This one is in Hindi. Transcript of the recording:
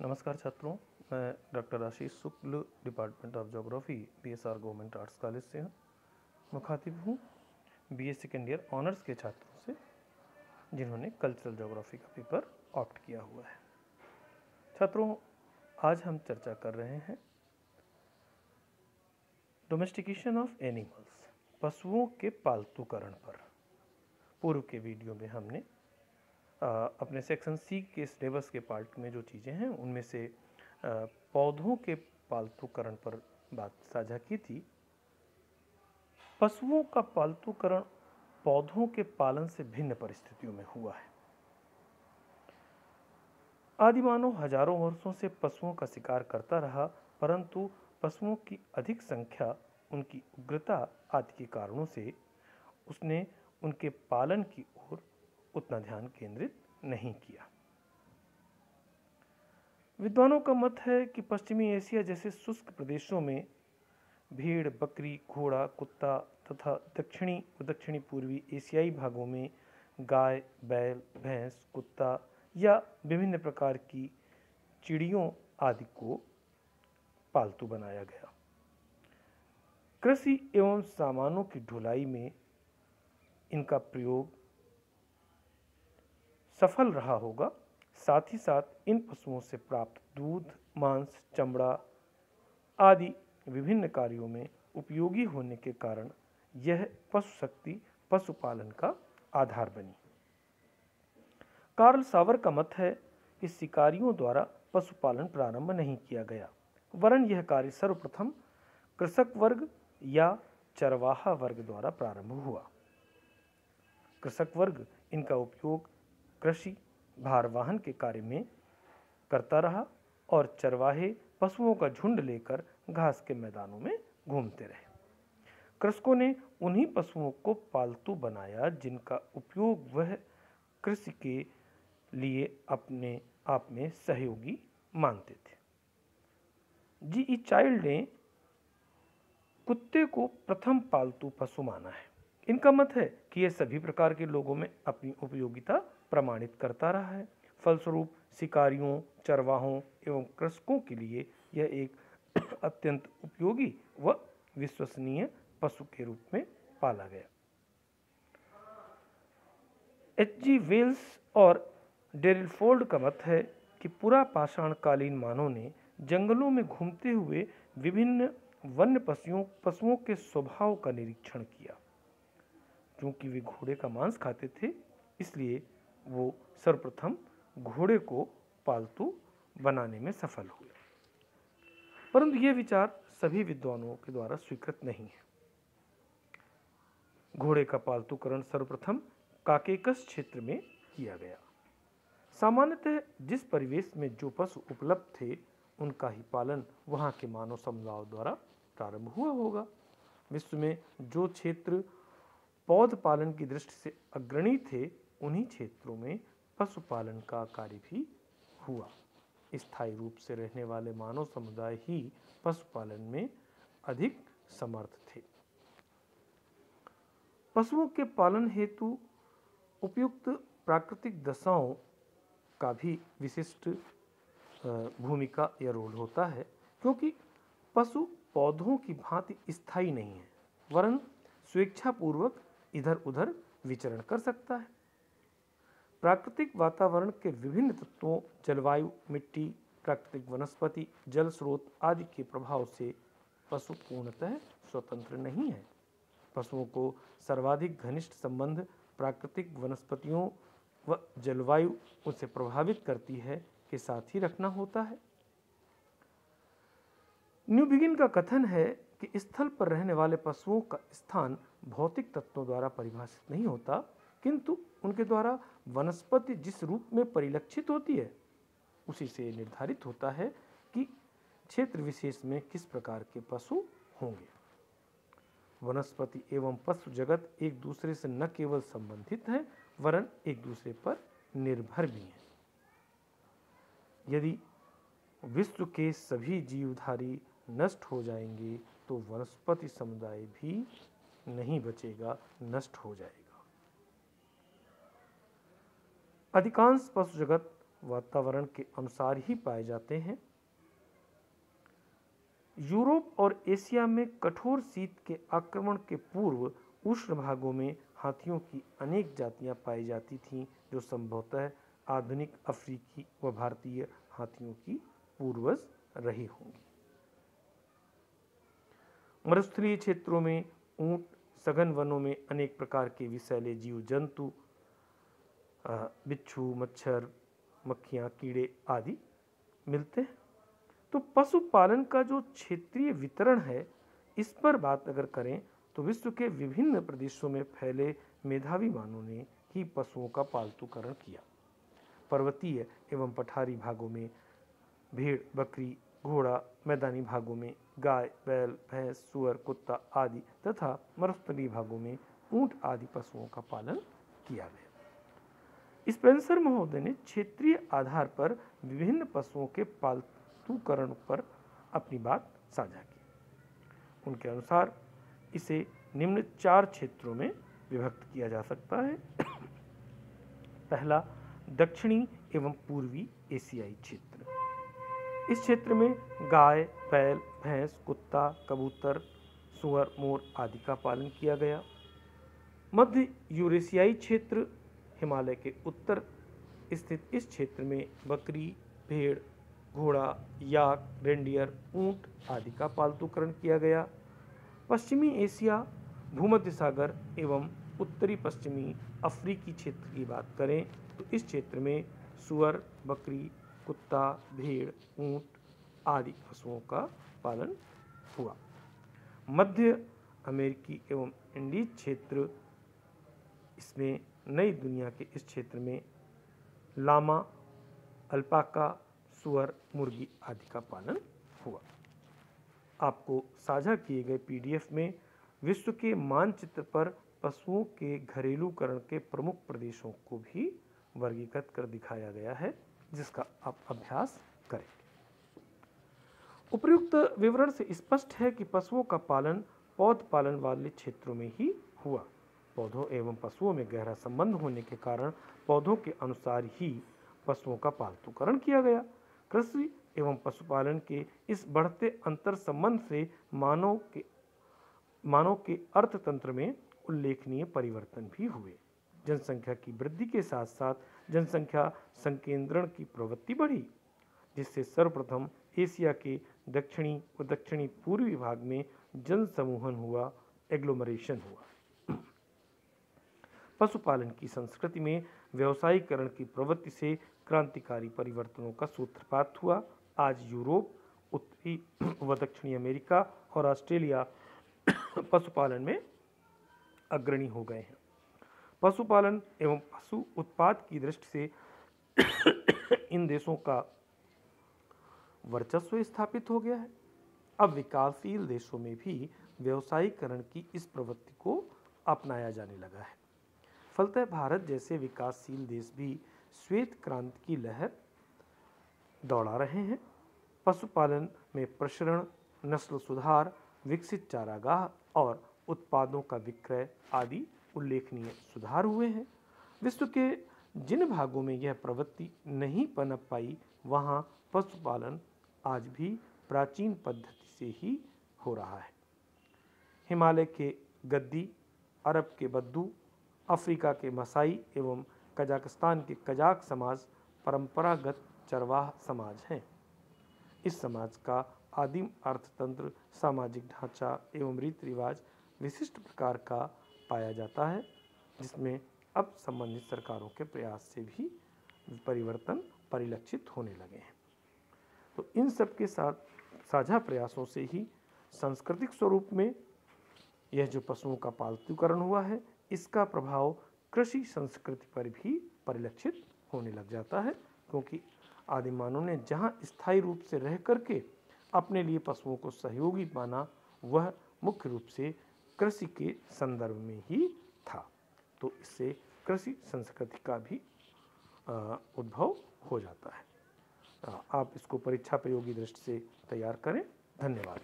नमस्कार छात्रों, मैं doctor Ashish Shukla department of geography BSR government arts college से हूँ। मुखातिब हूँ B A second year honours के छात्रों से, जिन्होंने कल्चरल जोग्राफी का पेपर ऑप्ट किया हुआ है। छात्रों, आज हम चर्चा कर रहे हैं डोमेस्टिकेशन ऑफ़ एनिमल्स पशुओं के पालतूकरण पर। पूर्व के वीडियो में हमने अपने सेक्शन सी के सिलेबस के पार्ट में जो चीज़ें हैं, उनमें से पौधों के पालतूकरण पर बात साझा की थी। पशुओं का पालतूकरण पौधों के पालन से भिन्न परिस्थितियों में हुआ है। आदिमानव हज़ारों वर्षों से पशुओं का शिकार करता रहा, परंतु पशुओं की अधिक संख्या, उनकी उग्रता आदि के कारणों से, उसने उनके पालन की ओर उतना ध्यान केंद्रित नहीं किया। विद्वानों का मत है कि पश्चिमी एशिया जैसे शुष्क प्रदेशों में भेड़, बकरी, घोड़ा, कुत्ता तथा दक्षिणी व दक्षिणी पूर्वी एशियाई भागों में गाय, बैल, भैंस, कुत्ता या विभिन्न प्रकार की चिड़ियों आदि को पालतू बनाया गया। कृषि एवं सामानों की ढुलाई में इनका प्रयोग सफल रहा होगा। साथ ही साथ इन पशुओं से प्राप्त दूध, मांस, चमड़ा आदि विभिन्न कार्यों में उपयोगी होने के कारण यह पशु शक्ति पशुपालन का आधार बनी। कार्ल सावर का मत है कि शिकारियों द्वारा पशुपालन प्रारंभ नहीं किया गया। वरन यह कार्य सर्वप्रथम कृषक वर्ग या चरवाहा वर्ग द्वारा प्रारंभ हुआ। कृषक वर्ग इनका उपयोग कृषि भारवाहन के कार्य में करता रहा और चरवाहे पशुओं का झुंड लेकर घास के मैदानों में घूमते रहे। कृषकों ने उन्हीं पशुओं को पालतू बनाया जिनका उपयोग वह कृषि के लिए अपने आप में सहयोगी मानते थे। जी, ई चाइल्ड ने कुत्ते को प्रथम पालतू पशु माना है। इनका मत है कि यह सभी प्रकार के लोगों में अपनी उपयोगिता प्रमाणित करता रहा है। फलस्वरूप शिकारियों, चरवाहों एवं कृषकों के लिए यह एक अत्यंत उपयोगी व विश्वसनीय पशु के रूप में पाला गया। एच जी वेल्स और डेरिलफोल्ड का मत है कि पूरा पाषाणकालीन मानव ने जंगलों में घूमते हुए विभिन्न वन्य पशुओं पशुओं के स्वभाव का निरीक्षण किया। क्योंकि वे घोड़े का मांस खाते थे, इसलिए वो सर्वप्रथम घोड़े को पालतू बनाने में सफल हुए। परंतु ये विचार सभी विद्वानों के द्वारा स्वीकृत नहीं है। घोड़े का पालतूकरण सर्वप्रथम काकेकस क्षेत्र में किया गया। सामान्यतः जिस परिवेश में जो पशु उपलब्ध थे, उनका ही पालन वहाँ के मानव समुदाय द्वारा प्रारंभ हुआ होगा। विश्व में जो क्षेत्र पौध पालन की दृष्टि से अग्रणी थे उन्हीं क्षेत्रों में पशुपालन का कार्य भी हुआ। स्थायी रूप से रहने वाले मानव समुदाय ही पशुपालन में अधिक समर्थ थे। पशुओं के पालन हेतु उपयुक्त प्राकृतिक दशाओं का भी विशिष्ट भूमिका या रोल होता है, क्योंकि पशु पौधों की भांति स्थायी नहीं है, वरन स्वेच्छापूर्वक इधर उधर विचरण कर सकता है। प्राकृतिक वातावरण के विभिन्न तत्वों, जलवायु, मिट्टी, प्राकृतिक वनस्पति, जल स्रोत आदि के प्रभाव से पशु पूर्णतः स्वतंत्र नहीं है। पशुओं को सर्वाधिक घनिष्ठ संबंध प्राकृतिक वनस्पतियों व जलवायु उसे प्रभावित करती है के साथ ही रखना होता है। न्यू बिगिन का कथन है कि स्थल पर रहने वाले पशुओं का स्थान भौतिक तत्वों द्वारा परिभाषित नहीं होता, किंतु उनके द्वारा वनस्पति जिस रूप में परिलक्षित होती है, उसी से निर्धारित होता है कि क्षेत्र विशेष में किस प्रकार के पशु होंगे। वनस्पति एवं पशु जगत एक दूसरे से न केवल संबंधित है, वरन एक दूसरे पर निर्भर भी हैं। यदि विश्व के सभी जीवधारी नष्ट हो जाएँगे तो वनस्पति समुदाय भी नहीं बचेगा, नष्ट हो जाएगा। अधिकांश पशु जगत वातावरण के अनुसार ही पाए जाते हैं। यूरोप और एशिया में कठोर शीत के आक्रमण के पूर्व उष्ण भागों में हाथियों की अनेक जातियाँ पाई जाती थीं, जो संभवतः आधुनिक अफ्रीकी व भारतीय हाथियों की पूर्वज रही होंगी। मरुस्थलीय क्षेत्रों में ऊँट, सघन वनों में अनेक प्रकार के विषैले जीव जंतु बिच्छू, मच्छर, मक्खियाँ, कीड़े आदि मिलते हैं। तो पशुपालन का जो क्षेत्रीय वितरण है, इस पर बात अगर करें तो विश्व के विभिन्न प्रदेशों में फैले मेधावी मानों ने ही पशुओं का पालतूकरण किया। पर्वतीय एवं पठारी भागों में भेड़, बकरी, घोड़ा, मैदानी भागों में गाय, बैल, भैंस, सुअर, कुत्ता आदि तथा मरुस्थलीय भागों में ऊँट आदि पशुओं का पालन किया गया। स्पेंसर महोदय ने क्षेत्रीय आधार पर विभिन्न पशुओं के पालतूकरण पर अपनी बात साझा की। उनके अनुसार इसे निम्न चार क्षेत्रों में विभक्त किया जा सकता है। पहला, दक्षिणी एवं पूर्वी एशियाई क्षेत्र। इस क्षेत्र में गाय, बैल, भैंस, कुत्ता, कबूतर, सुअर, मोर आदि का पालन किया गया। मध्य यूरेशियाई क्षेत्र हिमालय के उत्तर स्थित इस क्षेत्र में बकरी, भेड़, घोड़ा, याक, रेंडियर, ऊँट आदि का पालतूकरण किया गया। पश्चिमी एशिया, भूमध्य सागर एवं उत्तरी पश्चिमी अफ्रीकी क्षेत्र की बात करें तो इस क्षेत्र में सुअर, बकरी, कुत्ता, भेड़, ऊँट आदि पशुओं का पालन हुआ। मध्य अमेरिकी एवं इंडीज क्षेत्र इसमें नई दुनिया के इस क्षेत्र में लामा, अल्पाका, सुअर, मुर्गी आदि का पालन हुआ। आपको साझा किए गए पीडीएफ में विश्व के मानचित्र पर पशुओं के घरेलूकरण के प्रमुख प्रदेशों को भी वर्गीकृत कर दिखाया गया है, जिसका आप अभ्यास करें। उपयुक्त विवरण से स्पष्ट है कि पशुओं का पालन, पौध पालन वाले क्षेत्रों में ही हुआ। पौधों एवं पशुओं में गहरा संबंध होने के कारण पौधों के अनुसार ही पशुओं का पालतूकरण किया गया। कृषि एवं पशुपालन के इस बढ़ते अंतर संबंध से मानव के मानव के अर्थतंत्र में उल्लेखनीय परिवर्तन भी हुए। जनसंख्या की वृद्धि के साथ साथ जनसंख्या संकेंद्रण की प्रवृत्ति बढ़ी, जिससे सर्वप्रथम एशिया के दक्षिणी व दक्षिणी पूर्वी भाग में जन समूहन हुआ, एग्लोमरेशन हुआ। पशुपालन की संस्कृति में व्यवसायीकरण की प्रवृत्ति से क्रांतिकारी परिवर्तनों का सूत्रपात हुआ। आज यूरोप, उत्तरी व दक्षिणी अमेरिका और ऑस्ट्रेलिया पशुपालन में अग्रणी हो गए हैं। पशुपालन एवं पशु उत्पाद की दृष्टि से इन देशों का वर्चस्व स्थापित हो गया है। अब विकासशील देशों में भी व्यवसायीकरण की इस प्रवृत्ति को अपनाया जाने लगा है। फलतः भारत जैसे विकासशील देश भी श्वेत क्रांति की लहर दौड़ा रहे हैं। पशुपालन में प्रसरण, नस्ल सुधार, विकसित चारागाह और उत्पादों का विक्रय आदि उल्लेखनीय सुधार हुए हैं। विश्व के जिन भागों में यह प्रवृत्ति नहीं पनप पाई, वहाँ पशुपालन आज भी प्राचीन पद्धति से ही हो रहा है। हिमालय के गद्दी, अरब के बद्दू अफ्रीका के मसाई एवं कजाकिस्तान के कजाक समाज परंपरागत चरवाह समाज हैं। इस समाज का आदिम अर्थतंत्र, सामाजिक ढांचा एवं रीति रिवाज विशिष्ट प्रकार का पाया जाता है, जिसमें अब संबंधित सरकारों के प्रयास से भी परिवर्तन परिलक्षित होने लगे हैं। तो इन सब के साथ साझा प्रयासों से ही सांस्कृतिक स्वरूप में यह जो पशुओं का पालतूकरण हुआ है इसका प्रभाव कृषि संस्कृति पर भी परिलक्षित होने लग जाता है, क्योंकि आदिमानों ने जहाँ स्थायी रूप से रह करके अपने लिए पशुओं को सहयोगी माना, वह मुख्य रूप से कृषि के संदर्भ में ही था। तो इससे कृषि संस्कृति का भी उद्भव हो जाता है। आप इसको परीक्षा प्रयोगी दृष्टि से तैयार करें। धन्यवाद।